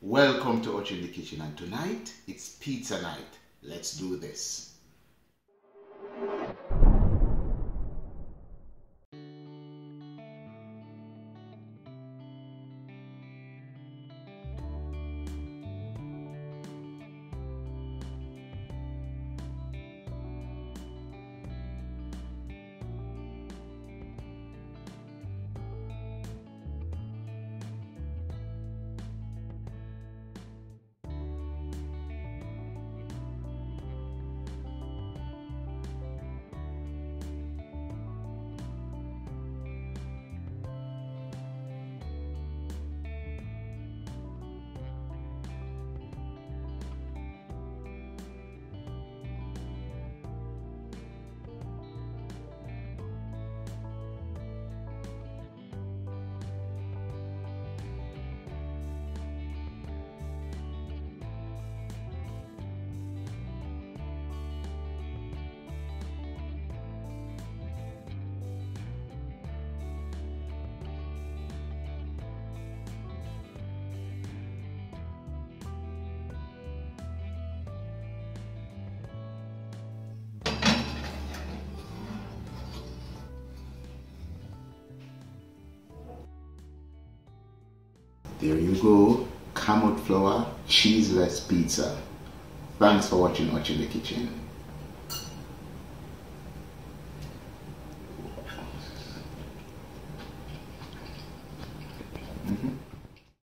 Welcome to Hutch in the Kitchen and tonight it's pizza night. Let's do this. There you go, Kamut flour cheeseless pizza. Thanks for watching in the Kitchen.